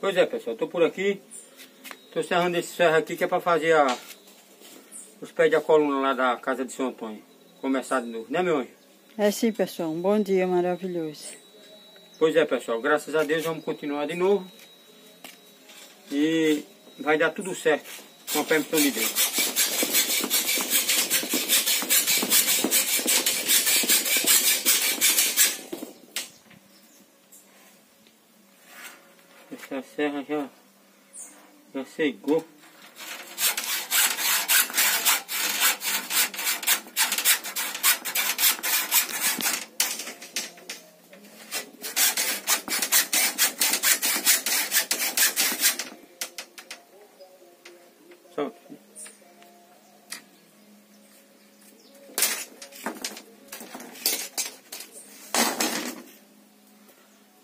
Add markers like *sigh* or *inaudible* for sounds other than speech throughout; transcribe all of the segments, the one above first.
Pois é, pessoal, tô por aqui. Tô serrando esse ferro aqui que é para fazer a, os pés da coluna lá da casa de São Antônio. Começar de novo, né meu anjo? É sim, pessoal. Um bom dia maravilhoso. Pois é, pessoal. Graças a Deus vamos continuar de novo. E vai dar tudo certo com a permissão de Deus. Essa serra já, já cegou.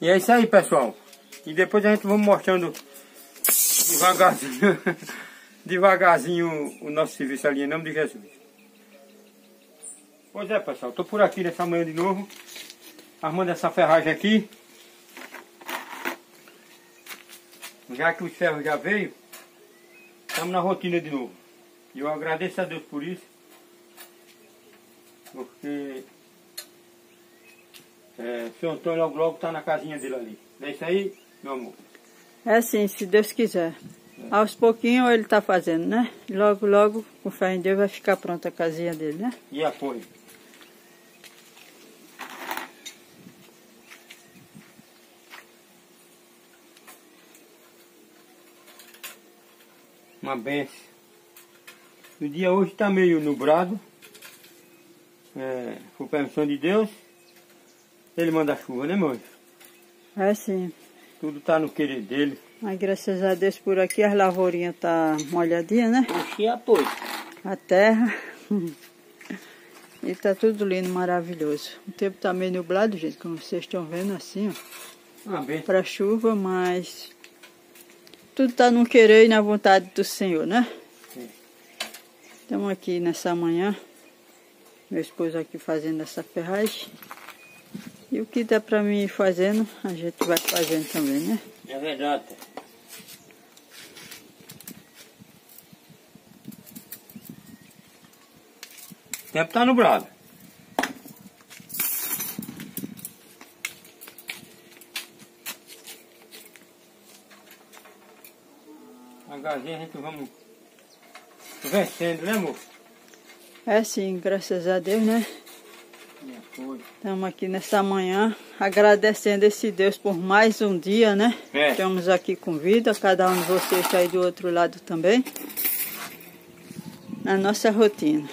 E é isso aí, pessoal. E depois a gente vai mostrando devagarzinho, *laughs* devagarzinho o nosso serviço ali, em nome de Jesus. Pois é, pessoal, estou por aqui nessa manhã de novo, armando essa ferragem aqui. Já que o ferro já veio, estamos na rotina de novo. E eu agradeço a Deus por isso, porque é, o senhor Antônio logo logo está na casinha dele ali. É isso aí, meu amor? É sim, se Deus quiser. Aos pouquinhos ele está fazendo, né? Logo, logo, com fé em Deus, vai ficar pronta a casinha dele, né? E apoio. Uma benção. O dia hoje está meio nublado. É, por permissão de Deus. Ele manda a chuva, né, meu? É sim. Tudo está no querer dele. Mas graças a Deus por aqui as lavourinhas tá molhadinha, né? Oxi, apoio. A terra. *laughs* E tá tudo lindo, maravilhoso. O tempo tá meio nublado, gente, como vocês estão vendo assim, ó. Benção. Para chuva, mas tudo tá no querer e na vontade do Senhor, né? Sim. Estamos aqui nessa manhã, meu esposo aqui fazendo essa ferragem. E o que dá para mim ir fazendo, a gente vai fazendo também, né? É verdade. O tempo tá nublado. Devagarzinho a gente vamos vencendo, né, amor? É sim, graças a Deus, né? Estamos aqui nessa manhã agradecendo esse Deus por mais um dia, né? É. Estamos aqui com vida, cada um de vocês está aí do outro lado também. Na nossa rotina.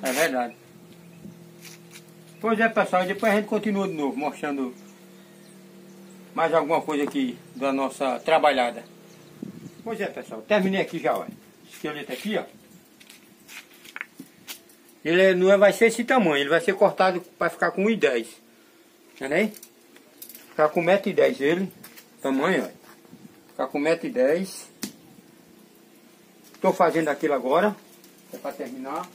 É verdade. Pois é, pessoal, depois a gente continua de novo, mostrando mais alguma coisa aqui da nossa trabalhada. Pois é, pessoal, terminei aqui já. Esse esqueleto aqui, ó. Ele é- não é- vai ser esse tamanho, ele vai ser cortado para ficar com 1,10. Tá aí? Ficar com 1,10m ele, tamanho, olha. Ficar com 1,10m. Estou fazendo aquilo agora, é para terminar.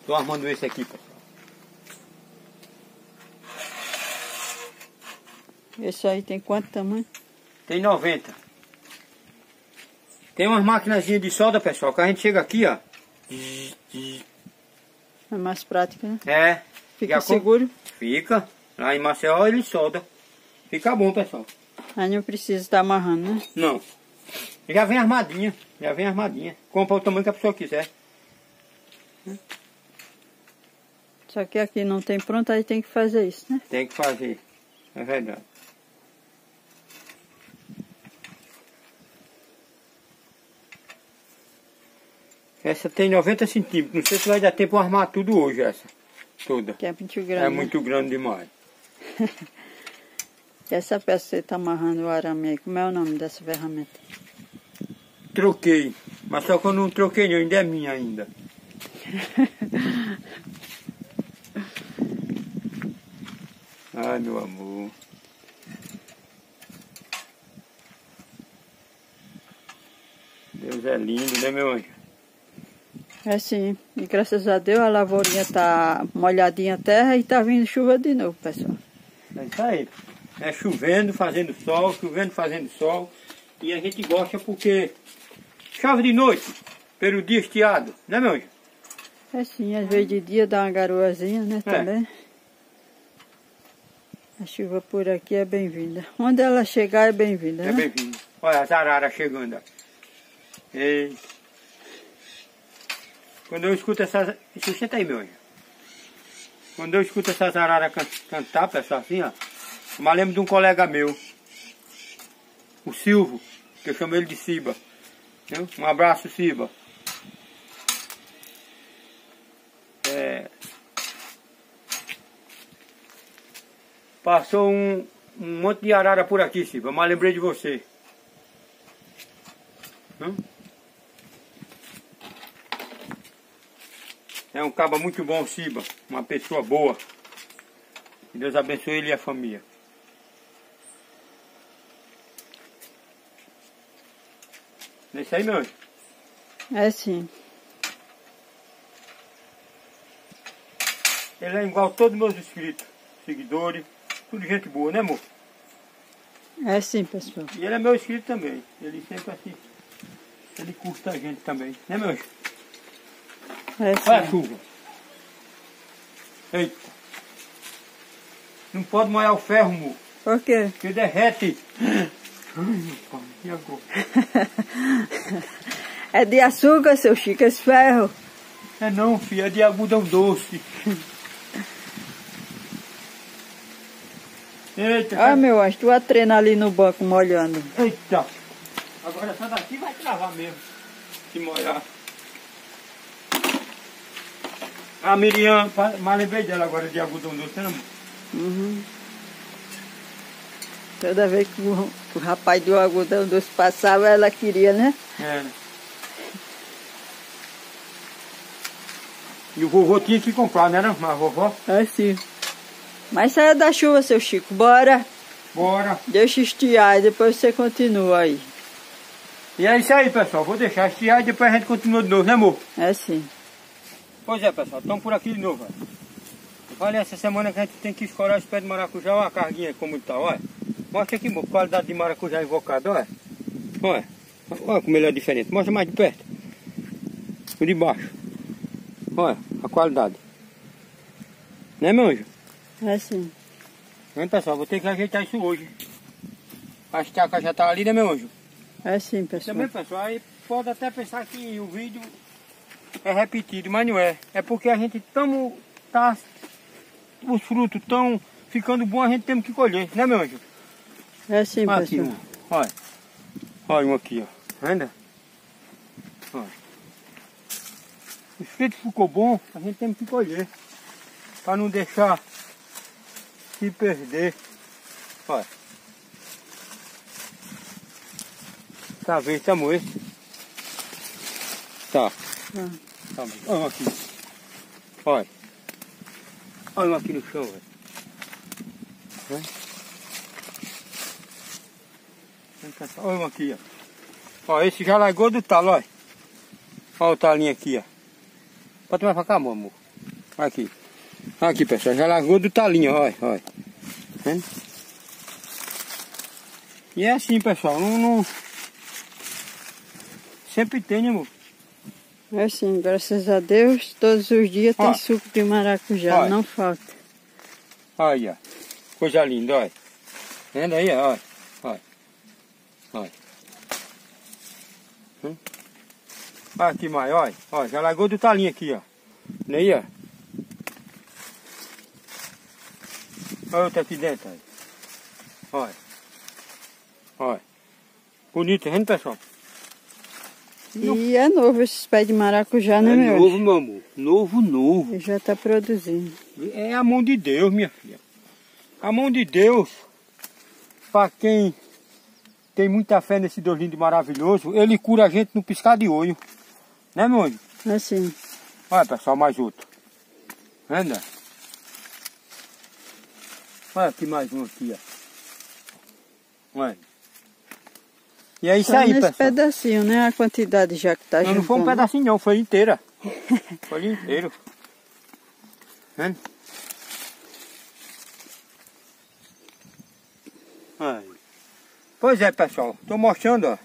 Estou armando esse aqui, pessoal. Esse aí tem quanto tamanho? Tem 90. Tem umas máquinas de solda, pessoal, que a gente chega aqui, ó. É mais prático, né? É. Fica seguro. Fica. Lá em Maceió ele solda. Fica bom, pessoal. Aí não precisa estar amarrando, né? Não. Já vem armadinha. Já vem armadinha. Compra o tamanho que a pessoa quiser. Só que aqui não tem pronto, aí tem que fazer isso, né? Tem que fazer. É verdade. Essa tem 90 centímetros. Não sei se vai dar tempo de armar tudo hoje, essa. Toda. Que é muito grande. É muito grande demais. *laughs* Essa peça que você está amarrando o arame aí, como é o nome dessa ferramenta? Troquei. Mas só que eu não troquei não, ainda é minha ainda. *laughs* Ai, meu amor. Deus é lindo, né, meu anjo? É sim. E graças a Deus a lavourinha tá molhadinha a terra e tá vindo chuva de novo, pessoal. É isso aí. É chovendo, fazendo sol, chovendo, fazendo sol. E a gente gosta porque chove de noite, pelo dia estiado, né meu anjo? É sim, às vezes de dia dá uma garoazinha, né, É. também. A chuva por aqui é bem-vinda. Onde ela chegar é bem-vinda, É né? bem-vindo. Olha as araras chegando. ó. Quando eu escuto essas. Sustenta aí, meu anjo. Quando eu escuto essas araras can- cantar, pessoal, assim, ó. Me lembro de um colega meu. O Silvio, que eu chamo ele de Siba. Viu? Um abraço, Siba. É, Passou um, um monte de arara por aqui, Siba. Mas lembrei de você. Hum? É um caba muito bom, Siba. Uma pessoa boa. Que Deus abençoe ele e a família. Não é isso aí, meu anjo? É sim. Ele é igual a todos os meus inscritos, seguidores. Tudo gente boa, né, amor? É sim, pessoal. E ele é meu inscrito também. Ele sempre assim. Ele curta a gente também. Né, meu anjo? É Olha a sim. chuva. Eita. Não pode molhar o ferro, amor. Por quê? Porque derrete. Ai, meu pai, e agora? *laughs* É de açúcar, seu Chico, esse ferro. É não, filho, é de algodão doce. Eita, Ah, meu anjo, tu a treinar ali no banco molhando. eita. Agora essa daqui vai travar mesmo. Se molhar. A Miriam, mas lembrei dela agora de algodão doce, né, amor? Uhum. Toda vez que o, o rapaz do algodão doce passava, ela queria, né? É. E o vovô tinha que comprar, né, não? Mas vovó, É sim. Mas saia da chuva, seu Chico. Bora. bora. Deixa estiar e depois você continua aí. E é isso aí, pessoal. Vou deixar estiar e depois a gente continua de novo, né, amor? É sim. Pois é, pessoal. Estamos por aqui de novo, ó. Falei essa semana que a gente tem que escorar esse pé de maracujá. Olha a carguinha como tá, olha. Mostra aqui, amor, qualidade de maracujá invocado, olha. Olha. Olha como ele é diferente. Mostra mais de perto. O de baixo. Olha a qualidade. Né, meu anjo? É sim. Hein, pessoal? Vou ter que ajeitar isso hoje. A estaca já tá ali, né, meu anjo? É sim, pessoal. Também, pessoal, aí pode até pensar que o vídeo é repetido, mas não é. É porque a gente tamo, tá, os frutos estão ficando bons, a gente temos que colher, né, meu anjo? É sim, Olha aqui olha. Olha um aqui, ó. Ainda? Olha. O fruto ficou bom, a gente tem que colher. Para não deixar se perder. Olha. Tá vendo, tá amor? Tá. Ah. Tá. Olha um aqui. Olha. Olha aqui no chão, velho. Cá, Olha aqui, ó. Ó, esse já largou do talo, olha. Olha o talinho aqui, ó. Pode mais pra cá, meu amor. Aqui. Aqui, pessoal. Já largou do talinho, olha, olha. E é assim, pessoal. Não, não... Sempre tem, né, amor? É sim, graças a Deus, todos os dias tem Ó. suco de maracujá, Olha. não falta. Olha, ó. coisa linda, olha. Vendo aí, olha. Olha. Olha. Hum? Olha aqui mais, olha. Olha, já largou do talinho aqui, ó. Vendo aí, ó. Olha outra aqui dentro, olha. Olha. Olha. Bonito, vendo, pessoal? E é novo esses pés de maracujá, né, é meu? novo, meu amor. Novo, novo. Ele já tá produzindo. É a mão de Deus, minha filha. A mão de Deus, para quem tem muita fé nesse Deus lindo e maravilhoso, ele cura a gente no piscar de olho. Né, meu anjo? Assim. Olha, pessoal, mais outro. Vendo? Olha aqui mais um aqui, ó. Olha. E é isso Só aí, nesse pessoal. pedacinho, né? A quantidade já que tá Não, não foi um pedacinho não, foi inteira. *laughs* foi inteiro. Vendo? Aí. Pois é, pessoal. Tô mostrando, ó.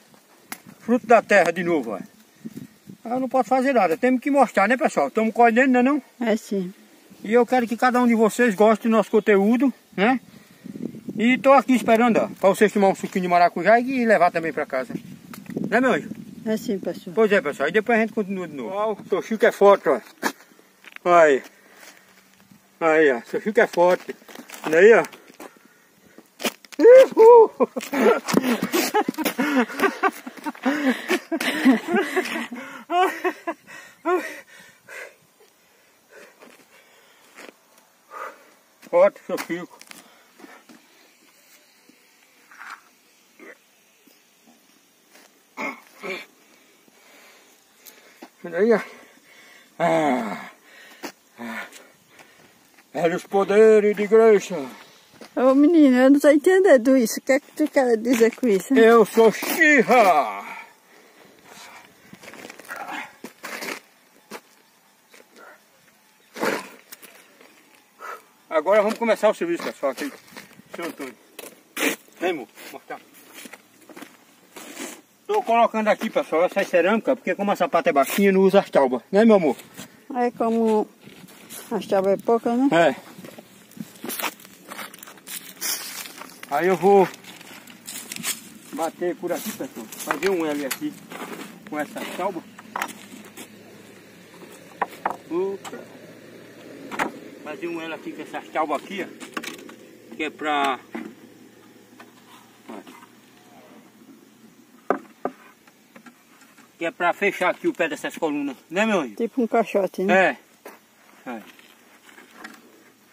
Fruto da terra de novo, ó. Eu não posso fazer nada. Temos que mostrar, né, pessoal? Estamos colhendo, né, não? É sim. E eu quero que cada um de vocês goste do nosso conteúdo, né? E tô aqui esperando, ó, pra vocês tomar um suquinho de maracujá e levar também pra casa. Né, meu anjo? É sim, pessoal. Pois é, pessoal. E depois a gente continua de novo. Ó, o seu Chico é forte, ó. Aí. Aí, ó. Seu Chico é forte. Olha aí, ó. Uhul! *laughs* Forte, seu Chico. Olha aí, ó. Ah, ah. Era os poderes de igreja. Ô menino, eu não tô entendendo isso. O que é que tu quer dizer com isso? hein? Eu sou Xirra. Agora vamos começar o serviço, pessoal, aqui. Seu Antônio. Vem, amor, mostrar. Estou colocando aqui, pessoal, essa cerâmica, porque como a sapata é baixinha, não usa as taubas, né, meu amor? Aí como as tábuas é pouca, né? É. Aí eu vou bater por aqui, pessoal. Fazer um L aqui com essa salva. Opa. Fazer um L aqui com essa salva aqui, ó. Que é pra... Que é pra fechar aqui o pé dessas colunas, né meu anjo? Tipo um caixote, né? É. é.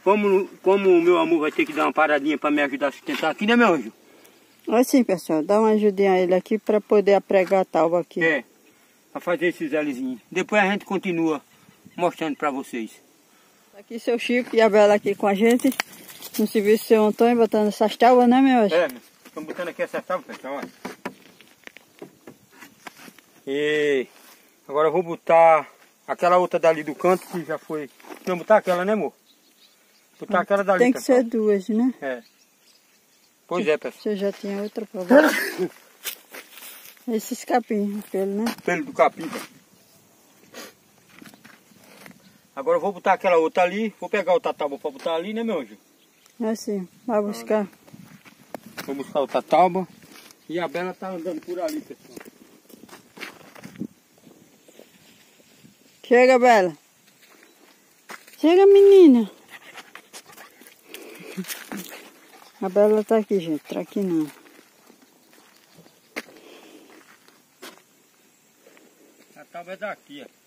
Como, como o meu amor vai ter que dar uma paradinha para me ajudar a sustentar aqui, né, meu anjo? Assim, pessoal, dá uma ajudinha a ele aqui para poder apregar a tábua aqui. É. Para fazer esses Lzinhos. Depois a gente continua mostrando para vocês. Aqui seu Chico e a Bela aqui com a gente. No serviço do seu Antônio, botando essas tábuas, né, meu anjo? É, estamos botando aqui essa tábua, pessoal. ó. E agora eu vou botar aquela outra dali do canto que já foi. Não, botar aquela, né, amor? Botar aquela dali, Tem que pessoal. ser duas, né? É. Pois é, pessoal. Você já tinha outra ver. Esses capim, aquele, né? Pelo do capim. tá? Agora eu vou botar aquela outra ali. Vou pegar outra tábua para botar ali, né, meu anjo? É assim, vai buscar. Vou buscar outra tábua. E a Bela tá andando por ali, pessoal. Chega, Bela. Chega, menina. A Bela tá aqui, gente. Tá aqui não. A tábua é daqui, ó.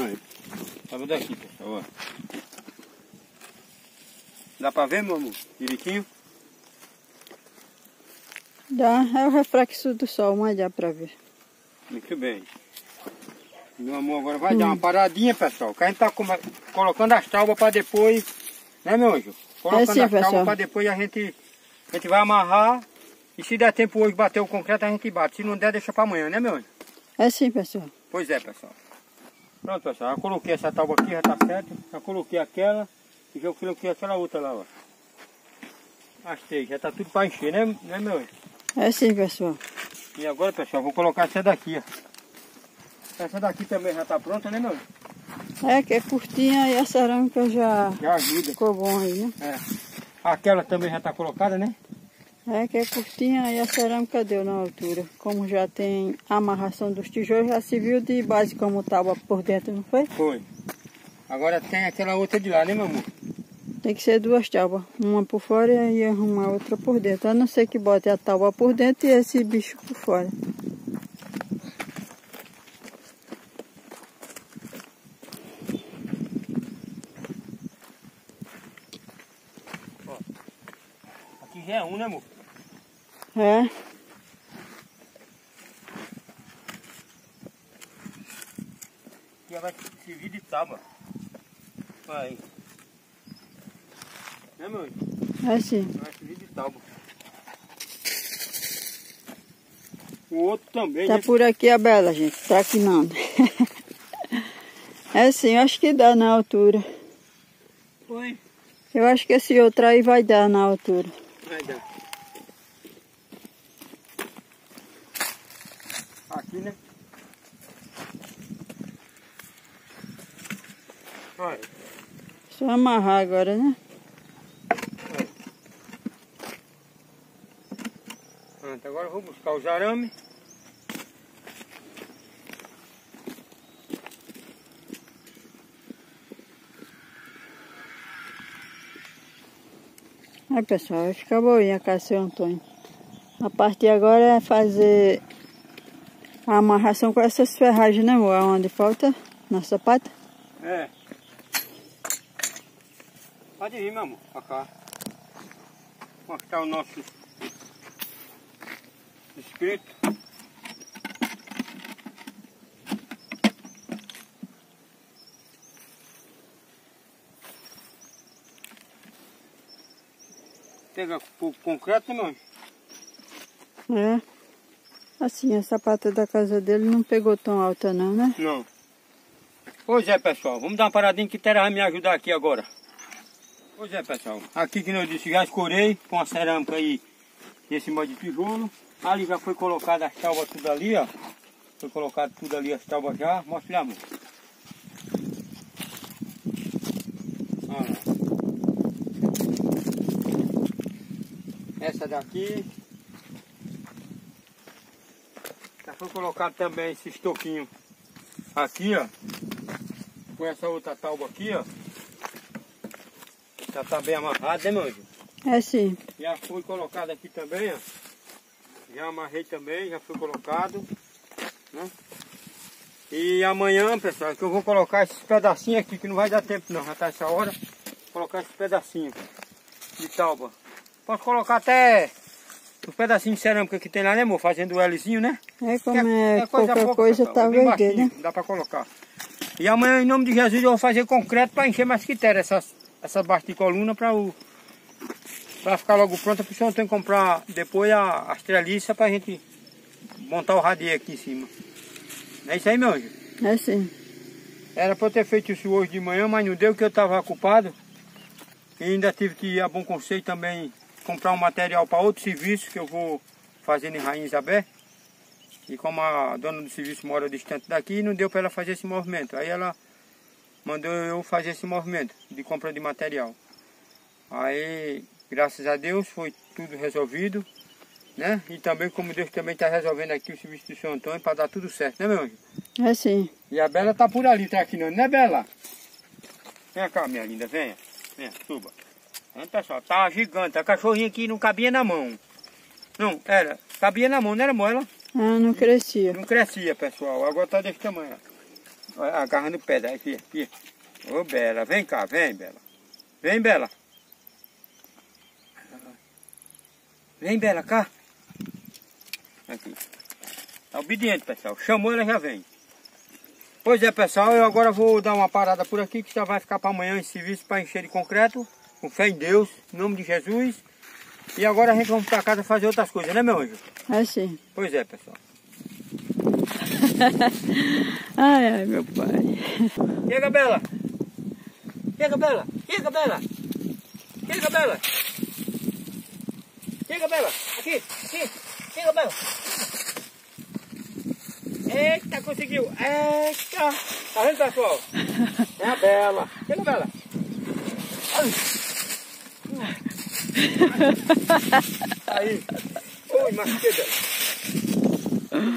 Aí. Tábua daqui, pessoal, ó. Dá pra ver, meu amor? Direitinho? Dá, é o reflexo do sol, mas dá pra ver. Muito bem. Meu amor, agora vai dar uma paradinha, pessoal. Que a gente tá colocando as tábuas para depois, né, meu anjo? Colocando sim, as pessoal. para depois a gente, a gente vai amarrar. E se der tempo hoje bater o concreto, a gente bate. Se não der, deixa para amanhã, né, meu anjo? É sim, pessoal. Pois é, pessoal. Pronto, pessoal. Já coloquei essa tábua aqui, já tá certo. Já coloquei aquela. E já coloquei aquela outra lá, ó. Achei, já tá tudo para encher, né, né, meu anjo? É sim, pessoal. E agora, pessoal, vou colocar essa daqui, ó. Essa daqui também já tá pronta, né, meu? É que é curtinha e a cerâmica já Já ajuda. ficou bom aí, né? É. Aquela também já está colocada, né? É que é curtinha e a cerâmica deu na altura. Como já tem a amarração dos tijolos, já se viu de base como tábua por dentro, não foi? Foi. Agora tem aquela outra de lá, né, meu amor? Tem que ser duas tábuas, uma por fora e uma outra por dentro. A não ser que bote a tábua por dentro e esse bicho por fora. Aqui é um, né, amor? É, já vai servir de tábua. Vai. Né, meu? é sim. Vai servir de tábua. O outro também, Tá né? por aqui a Bela, gente. Tá aqui não. *laughs* É sim, eu acho que dá na altura. Foi. Eu acho que esse outro aí vai dar na altura. Vai dar. Aqui, né? Olha. Só amarrar agora, né? Pronto, agora eu vou buscar os arames. Aí pessoal, vai ficar boinha a casa do seu Antônio. A parte de agora é fazer a amarração com essas ferragens, né amor? Onde falta na sapata. É. Pode vir, meu amor, pra cá. Como é tá o nosso inscrito? Pega pouco concreto, meu? É. Assim, a sapata da casa dele não pegou tão alta não, né? Não. Pois é, pessoal. Vamos dar uma paradinha que Tera vai me ajudar aqui agora. Pois é, pessoal. Aqui que eu disse, já escorei com a cerâmica aí esse molde de tijolo. Ali já foi colocada as tábuas tudo ali, ó. Foi colocado tudo ali as tábuas já. Mostra lá, amor. Essa daqui. Já foi colocado também esse estoquinho aqui, ó. Com essa outra tábua aqui, ó. Já tá bem amarrado, né, meu anjo? É sim. Já foi colocado aqui também, ó. Já amarrei também, já foi colocado. Né? E amanhã, pessoal, que eu vou colocar esses pedacinhos aqui, que não vai dar tempo não, já tá essa hora. Vou colocar esses pedacinhos de tábua. Posso colocar até os pedacinhos de cerâmica que tem lá, né, amor? Fazendo o Lzinho, né? É como Que é, qualquer pouca, coisa pessoal, tá né? Dá pra colocar. E amanhã, em nome de Jesus, eu vou fazer concreto para encher mais quitéria essas, essas bastas de coluna para o para ficar logo pronta, porque senhor tem que comprar depois a, as treliças para a gente montar o radier aqui em cima. Não é isso aí, meu anjo? É sim. Era para eu ter feito isso hoje de manhã, mas não deu que eu estava ocupado. E ainda tive que ir a Bom Conselho também comprar um material para outro serviço que eu vou fazendo em Rainha Isabel. E como a dona do serviço mora distante daqui, não deu para ela fazer esse movimento. Aí ela mandou eu fazer esse movimento de compra de material. Aí, graças a Deus, foi tudo resolvido. Né? E também como Deus também está resolvendo aqui o serviço do Senhor Antônio para dar tudo certo, né meu anjo? É sim. E a Bela tá por ali, tá aqui não, né Bela? Vem cá, minha linda, venha. Venha, suba. Vem, pessoal, tá gigante. A cachorrinha aqui não cabia na mão. Não, era. Cabia na mão, não era moela? Ah, não crescia. Não crescia, pessoal. Agora tá desse tamanho. ó. Olha, Agarrando o pé daí, aqui, aqui. Ô, Bela, vem cá, vem, Bela. Vem, Bela. Vem, Bela, cá. Aqui. Tá obediente, pessoal. Chamou, ela já vem. Pois é, pessoal, eu agora vou dar uma parada por aqui, que já vai ficar para amanhã esse serviço para encher de concreto, com fé em Deus, em nome de Jesus. E agora a gente vamos para casa fazer outras coisas, né, meu anjo? É sim. Pois é, pessoal. *laughs* Ai, ai, meu pai. Chega, Bela! Chega, Bela! Chega, Bela! Chega, Bela! Chega, Bela! Aqui! Aqui! Chega, Bela! Eita, conseguiu! Eita! Tá vendo, pessoal? É a Bela! Chega, Bela! Ai. Aí! Oi, Bela!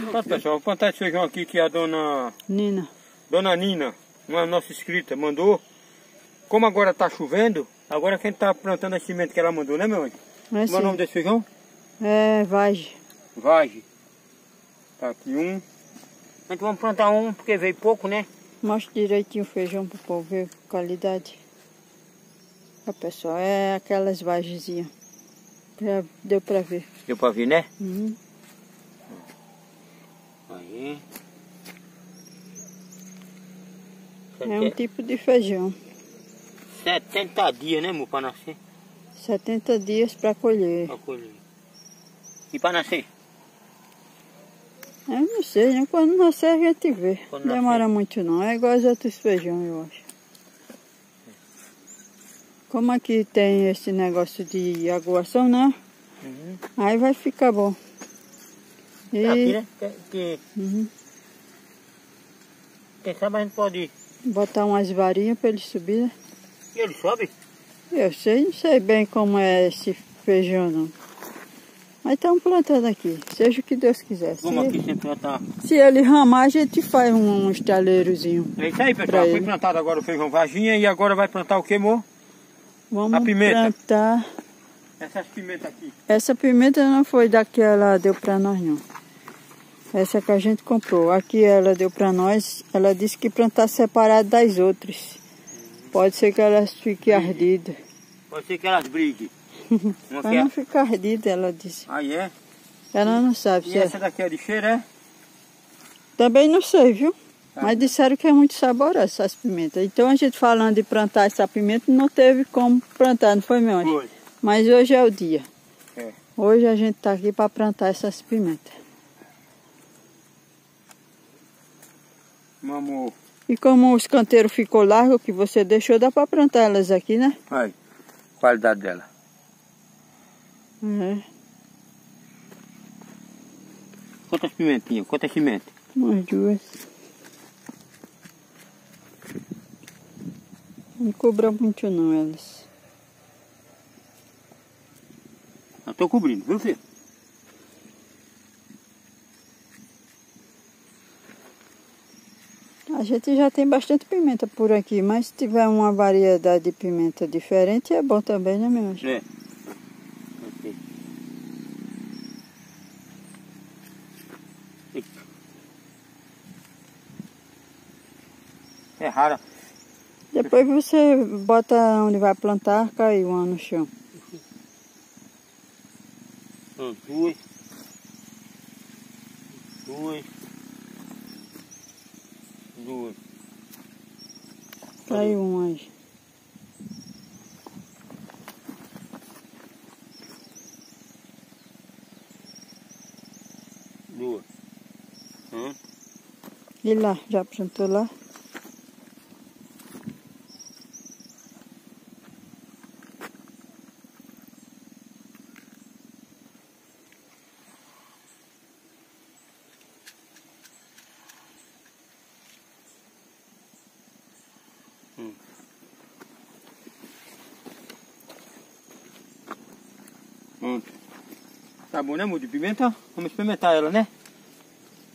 Pronto, pessoal, vou plantar esse feijão aqui que a dona Nina. Dona Nina, uma nossa inscrita, mandou. Como agora tá chovendo, agora quem tá plantando a semente que ela mandou, né, meu anjo? É Qual é o nome desse feijão? É vagem. Vage. Tá aqui um. A gente vamos plantar um porque veio pouco, né? Mostra direitinho o feijão pro povo ver qualidade. Ó, pessoal, é aquelas vagenzinhas. Já deu pra ver. Deu pra ver, né? Uhum. Aí. É um tipo de feijão. 70 dias, né, amor, pra nascer? 70 dias pra colher. Pra colher. E pra nascer? Eu não sei, né? Quando nascer a gente vê. Quando demora nascer. muito não. É igual aos outros feijão, eu acho. Como aqui tem esse negócio de aguação, né? Uhum. Aí vai ficar bom. Aqui, né? Que, Uhum. quem sabe a gente pode... botar umas varinhas para ele subir, né? E ele sobe? Eu sei, não sei bem como é esse feijão não. Mas estamos plantando aqui, seja o que Deus quiser. Se, Vamos aqui sempre já tá... se ele ramar, a gente faz um, um estaleirozinho. É isso aí, pessoal. Foi plantado agora o feijão varginha e agora vai plantar o que, amor? Vamos A pimenta. plantar. Essas pimentas aqui. Essa pimenta não foi da que ela deu para nós não. Essa que a gente comprou. Aqui ela deu para nós, ela disse que plantar separado das outras. Pode ser que elas fiquem ardidas. Pode ser que elas briguem. Para *laughs* não ficar ardida, ela disse. Aí é. Ela não sabe E se é. essa daqui é de cheiro, é? Também não sei, viu? Tá. Mas disseram que é muito saborosa essas pimentas. Então a gente falando de plantar essa pimenta, não teve como plantar, não foi meu anjo? Foi. Mas hoje é o dia. É. Hoje a gente tá aqui para plantar essas pimentas. Meu amor. E como os canteiros ficou largo que você deixou, dá para plantar elas aqui, né? Aí. Qualidade dela. É. Quantas pimentinhas? Quantas pimentas? Umas duas. Não cobra muito não elas. Eu tô cobrindo, viu, filho? A gente já tem bastante pimenta por aqui, mas se tiver uma variedade de pimenta diferente é bom também, né, meu anjo? É. É rara. Depois você bota onde vai plantar, cai uma no chão. Duas. Duas. Duas. Cai uma aí. Duas. Hum. E lá, já plantou lá? Pronto. Tá bom, né, amor? De pimenta? Vamos experimentar ela, né?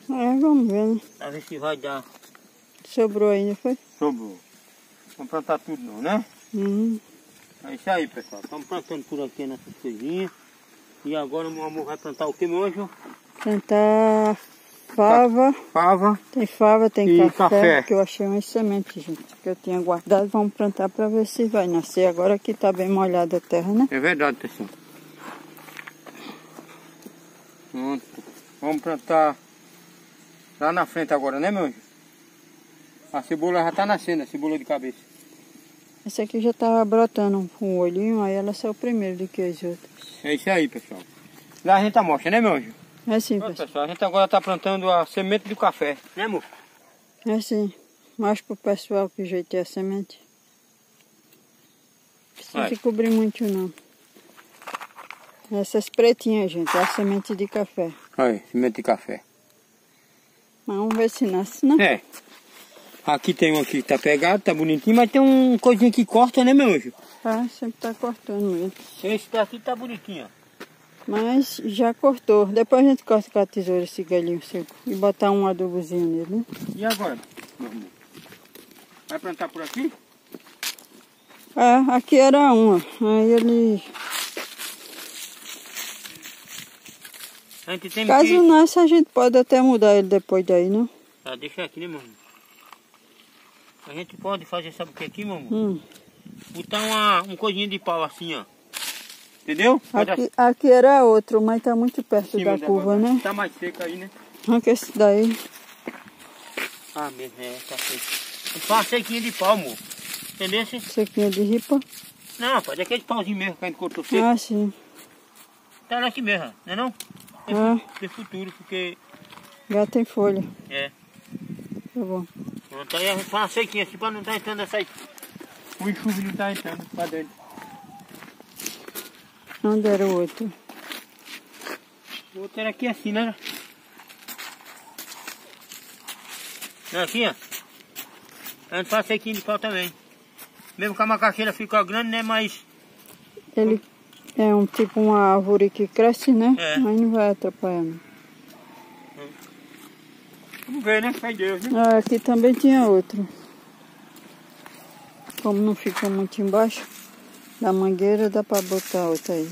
É, vamos ver, né? Pra ver se vai dar. Sobrou ainda, foi? Sobrou. Vamos plantar tudo não, né? Uhum. É isso aí, pessoal. Estamos plantando por aqui nessas coisinhas. E agora meu amor vai plantar o que, meu anjo? Plantar fava. Fava. Tem fava, tem café, café. que eu achei umas sementes, gente, que eu tinha guardado. Vamos plantar para ver se vai nascer. Agora que tá bem molhada a terra, né? É verdade, pessoal. Vamos plantar lá na frente agora, né, meu anjo? A cebola já tá nascendo, a cebola de cabeça. Essa aqui já tava brotando um olhinho, aí ela saiu primeiro do que as outras. É isso aí, pessoal. Lá a gente amostra, né, meu anjo? É Pronto, pessoal. pessoal. A gente agora tá plantando a semente do café, né, amor? É assim. Mostra pro pessoal que jeito é a semente. Precisa Vai. cobrir muito não. Essas pretinhas, gente, é a semente de café. Aí, semente de café. Mas vamos ver se nasce, né? É. Aqui tem um aqui que tá pegado, tá bonitinho, mas tem um coisinha que corta, né, meu anjo? Ah, sempre tá cortando ele. Esse daqui tá bonitinho. ó. Mas já cortou. Depois a gente corta com a tesoura esse galinho seco. E botar um adubozinho nele, né? E agora, meu amor? Vai plantar por aqui? É, aqui era uma. Aí ele. A gente tem Caso que... nasça, a gente pode até mudar ele depois daí, né? Tá, deixa aqui, né, meu amor? A gente pode fazer, sabe o que aqui, meu amor? Hum. Botar uma, um coisinho de pau assim, ó. Entendeu? Aqui, aqui era outro, mas tá muito perto da da curva, né? Tá mais seco aí, né? Arranca esse daí. Ah, mesmo, é, tá seco. Só uma sequinha de pau, amor. Entendeu? Sequinha de ripa. Não, pode aquele pauzinho mesmo que a gente cortou seco. Ah, sim. Tá aqui mesmo, não é não? Tem, Ah. futuro, porque Já tem folha. É. Tá bom. Pronto, aí a gente faz uma sequinha assim pra não estar entrando essa aí. O enxuve não tá entrando pra dentro. Onde era o outro? O outro era aqui assim, né? Não, aqui, ó. A gente faz sequinho de pau também. Mesmo que a macaxeira fica grande, né? Mas Ele é um tipo uma árvore que cresce, né? É. Mas não vai atrapalhando. Vamos ver, né? Fé Deus, né? Ah, aqui também tinha outro. Como não ficou muito embaixo da mangueira, dá pra botar outra aí.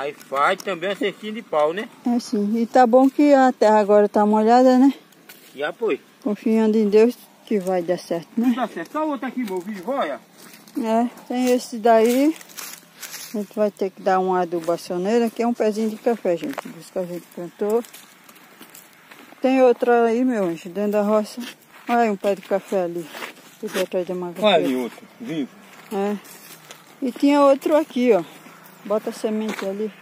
aí faz também a cestinha de pau, né? É sim. E tá bom que a terra agora tá molhada, né? E apoio. Confiando em Deus que vai dar certo, né? Tá certo. Só o outro aqui, meu filho, olha. É, tem esse daí. A gente vai ter que dar uma adubacioneira, que é um pezinho de café, gente. Dos que a gente plantou. Tem outra aí, meu anjo, dentro da roça. Olha aí um pé de café ali. Tudo atrás da Olha macaxeira. ali outro, vivo. É. E tinha outro aqui, ó. Bota a semente ali.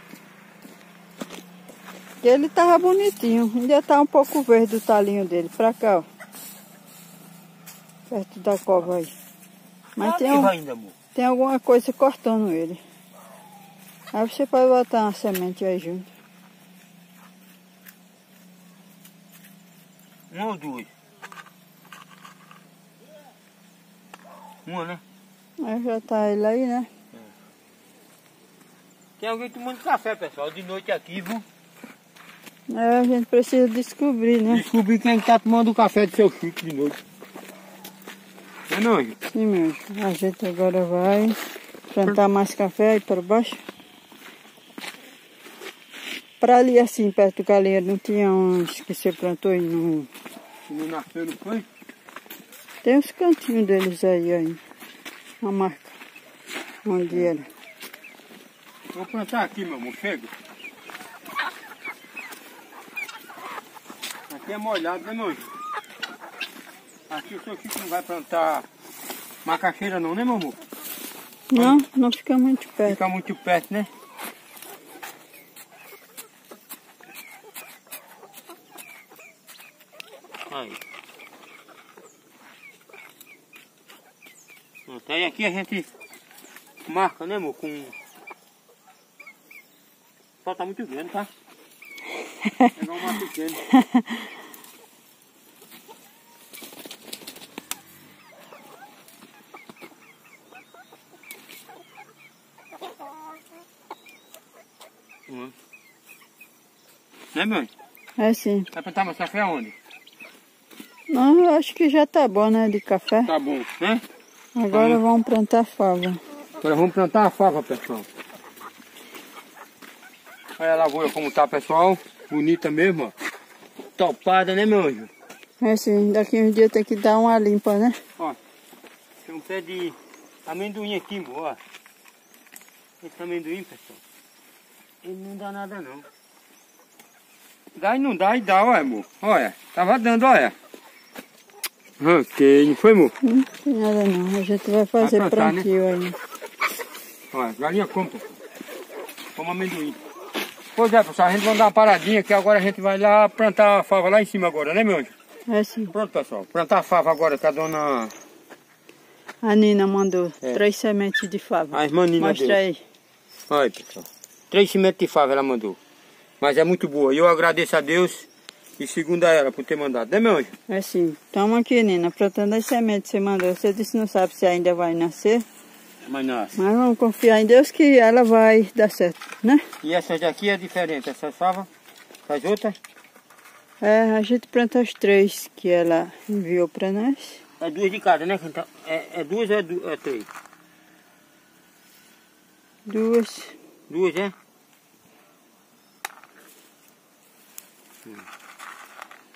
E ele tava bonitinho. Ainda tá um pouco verde o talinho dele. Pra cá, ó. Perto da cova aí. Mas Tá tem, um, ainda, amor. tem alguma coisa cortando ele. Aí você pode botar uma semente aí junto. Uma ou duas? Uma, né? Aí já tá ele aí, né? Tem alguém tomando café, pessoal, de noite aqui, viu? É, a gente precisa descobrir, né? Descobri quem tá tomando o café do seu Chico de noite. É não? Sim, meu anjo. A gente agora vai plantar mais café aí para baixo. Para ali assim, perto do galinheiro, não tinha uns que você plantou e não... Não nasceu, não foi? Tem os cantinhos deles aí, aí. A marca. Onde era. Vou plantar aqui, meu amor. Chega. Aqui é molhado, né, anjo? Aqui o seu Chico não vai plantar macaxeira não, né, meu amor? Não, não fica muito perto. Fica muito perto, né? Aí. Pronto, aí aqui a gente marca, né, amor? Com. Só tá muito grande, tá? *laughs* Pegar um mato pequeno. *laughs* Né, meu anjo? É sim. Vai plantar mais café aonde? Não, eu acho que já tá bom, né, de café. Tá bom, né? Agora vamos plantar fava. Agora vamos plantar a fava, pessoal. Olha a lavoura como tá, pessoal. Bonita mesmo, ó. Topada, né, meu anjo? É sim, daqui uns dias tem que dar uma limpa, né? Ó, tem um pé de amendoim aqui, ó. Esse amendoim, pessoal, ele não dá nada não. Dá e não dá e dá, olha, amor. Olha, tava dando, olha. Ok, não foi, amor? Não tem nada não. A gente vai fazer Vai plantar, né? plantio aí. Olha, galinha pessoal. Como amendoim. Pois é, pessoal, a gente vai dar uma paradinha que agora a gente vai lá plantar a fava lá em cima agora, né, meu anjo? É sim. Pronto, pessoal. Plantar a fava agora que a dona... A Nina mandou É. três sementes de fava. A irmã Nina Mostra deu. aí. Olha pessoal. Três sementes de fava ela mandou. Mas é muito boa. E eu agradeço a Deus e segundo a ela por ter mandado, né, meu anjo? É sim. Toma aqui, Nina, plantando as sementes que você mandou. Você disse que não sabe se ainda vai nascer. Mas nossa. Mas vamos confiar em Deus que ela vai dar certo, né? E essas daqui é diferente. Essas favas, as outras, É, a gente planta as três que ela enviou pra nós. É duas de cada, né? Então, é, é duas ou é, du é três? Duas. Duas, é?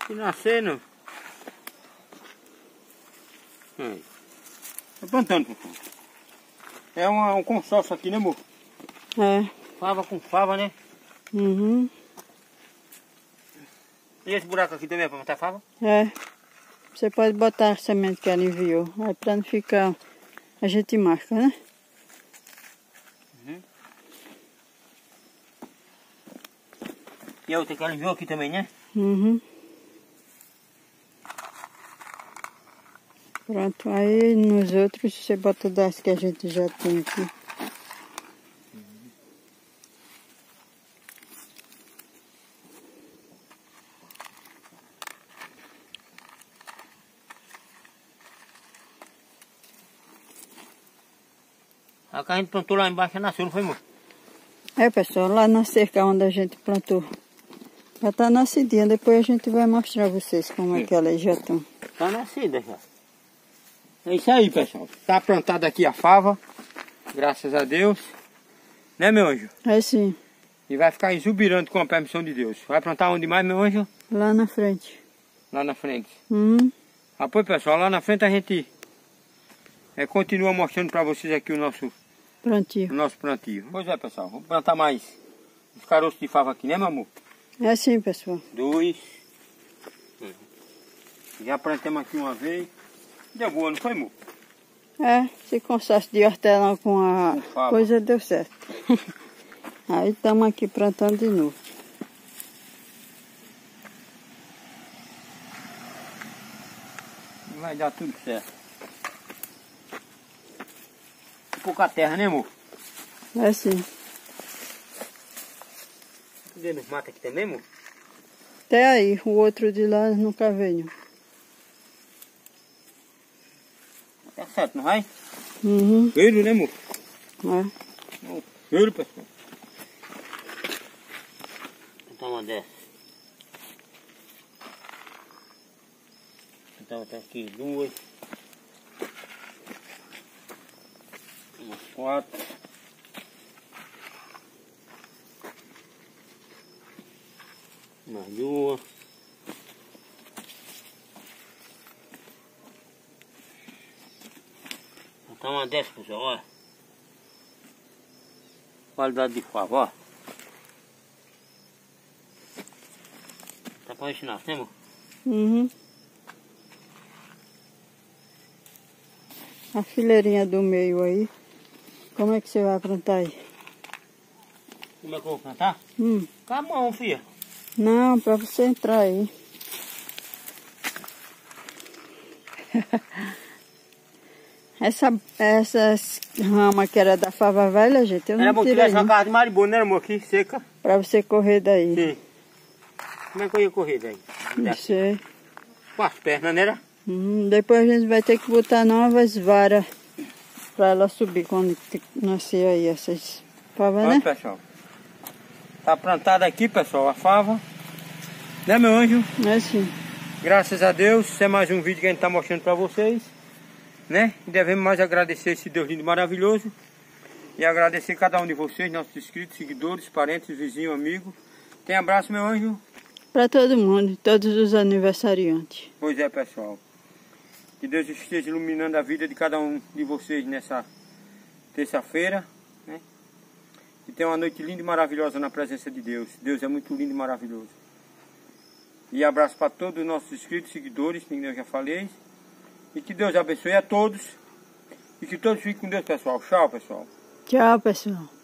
Não. Aí. tá plantando. É uma- um consórcio aqui, né, amor? É. Fava com fava, né? Uhum. E esse buraco aqui também é pra matar fava? É. Você pode botar a semente que ela enviou. Aí pra não ficar. A gente marca, né? E a outra que ela enviou aqui também, né? Uhum. Pronto, aí nos outros você bota das que a gente já tem aqui. A que a gente plantou lá embaixo nasceu, não foi, amor? É pessoal, lá na cerca onde a gente plantou. Já tá nascidinha, depois a gente vai mostrar a vocês como é que elas já estão. Tá nascida já. É isso aí, pessoal. Tá plantada aqui a fava. Graças a Deus. Né, meu anjo? É sim, E vai ficar exuberante com a permissão de Deus. Vai plantar onde mais, meu anjo? lá na frente. Lá na frente. Uhum. Ah, pois, pessoal, lá na frente a gente é, continua mostrando para vocês aqui o nosso, o Prontinho. nosso plantio. Pois é, pessoal. Vamos plantar mais os caroços de fava aqui, né, meu amor? É sim, pessoal. Dois. Já plantamos aqui uma vez. Deu boa, não foi, amor? É, esse consórcio de hortelã com a coisa deu certo. *laughs* Aí estamos aqui plantando de novo. Vai dar tudo certo. Pouca terra, né, amor? É sim. Cadê nos mata aqui também, amor? Até aí, o outro de lá nunca veio. Tá certo, não vai? Uhum. Veio, né, amor? É. Veio, pessoal. Então uma dessa. Então tem aqui duas. Umas quatro. Duas. Então uma dessa, pessoal, ó. Qualidade de fava, ó. Tá pra ensinar, né, amor? Uhum. A fileirinha do meio aí. Como é que você vai plantar aí? Como é que eu vou plantar? Hum. Com a mão, filha. Não, pra você entrar aí. *laughs* Essa, essas ramas que era da fava velha, gente, eu Era não tirei uma não. casa de maribondo, né, amor? Aqui, seca. Pra você correr daí. Sim. Como é que eu ia correr daí? Não sei. Com as pernas, né? era? Hum, depois a gente vai ter que botar novas varas pra ela subir quando nascer aí essas favas, Olha, né? pessoal. Tá plantada aqui, pessoal, a fava. Né, meu anjo? É sim. Graças a Deus, esse é mais um vídeo que a gente tá mostrando pra vocês. Né? E devemos mais agradecer esse Deus lindo maravilhoso. E agradecer cada um de vocês, nossos inscritos, seguidores, parentes, vizinhos, amigos. Tem abraço, meu anjo? Pra todo mundo, todos os aniversariantes. Pois é, pessoal. Que Deus esteja iluminando a vida de cada um de vocês nessa terça-feira. E tenha uma noite linda e maravilhosa na presença de Deus. Deus é muito lindo e maravilhoso. E abraço para todos os nossos inscritos, seguidores, que eu já falei. E que Deus abençoe a todos. E que todos fiquem com Deus, pessoal. Tchau, pessoal. Tchau, pessoal.